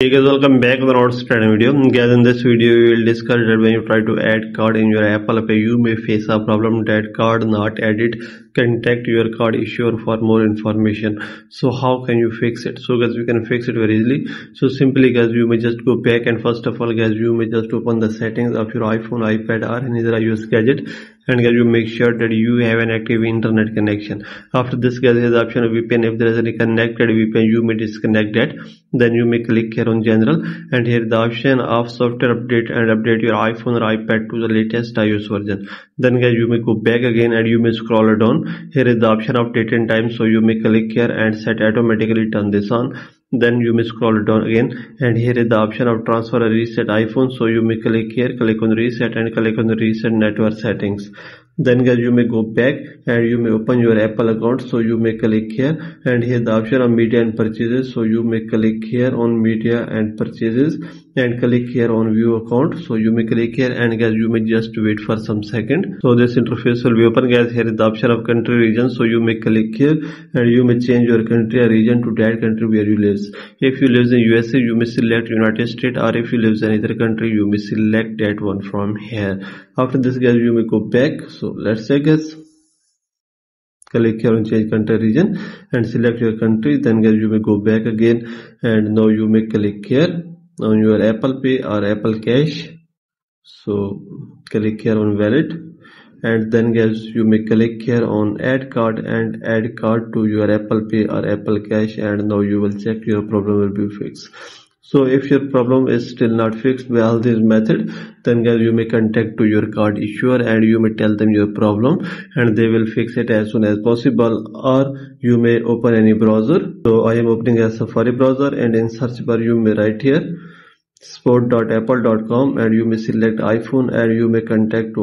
Hey guys, welcome back to the Notes Training video. Guys, in this video, we will discuss that when you try to add card in your Apple Pay, you may face a problem that card not added. Contact your card issuer for more information. So how can you fix it? So guys, we can fix it very easily. So simply guys, you may just go back and first of all guys, you may just open the settings of your iPhone, iPad or any other iOS gadget and guys you make sure that you have an active internet connection. After this guys there's the option of VPN if there is any connected VPN you may disconnect that. Then you may click here on general. And here the option of software update and update your iPhone or iPad to the latest iOS version. Then guys you may go back again and you may scroll down. Here is the option of date and time. So you may click here and set automatically turn this on then you may scroll down again. And here is the option of transfer or reset iphone. So you may click here click on reset and click on the reset network settings then guys you may go back and you may open your apple account so you may click here and here the option of media and purchases so you may click here on media and purchases and click here on view account so you may click here and guys you may just wait for some second so this interface will be open guys here is the option of country region so you may click here and you may change your country or region to that country where you live if you live in usa you may select united states or if you live in another country you may select that one from here after this guys you may go back. So let's say guys click here on change country region and select your country. Then guys you may go back again. And now you may click here on your apple pay or apple cash. So click here on wallet. And then guys you may click here on add card and add card to your apple pay or apple cash. And now you will check your problem will be fixed so if your problem is still not fixed by all these methods, then guys you may contact to your card issuer and you may tell them your problem and they will fix it as soon as possible or you may open any browser. So I am opening a Safari browser and in search bar you may write here support.apple.com and you may select iphone and you may contact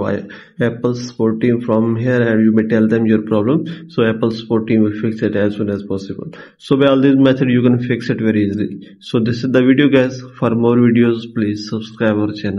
apple support team from here and you may tell them your problem. So apple support team will fix it as soon as possible. So by all these methods you can fix it very easily. So this is the video guys. For more videos please subscribe our channel